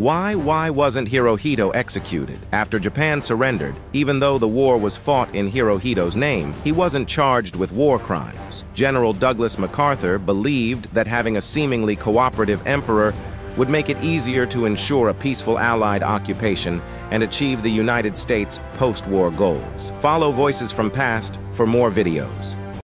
Why, why wasn't Hirohito executed? After Japan surrendered, even though the war was fought in Hirohito's name, he wasn't charged with war crimes. General Douglas MacArthur believed that having a seemingly cooperative emperor would make it easier to ensure a peaceful Allied occupation and achieve the United States' post-war goals. Follow Voices from Past for more videos.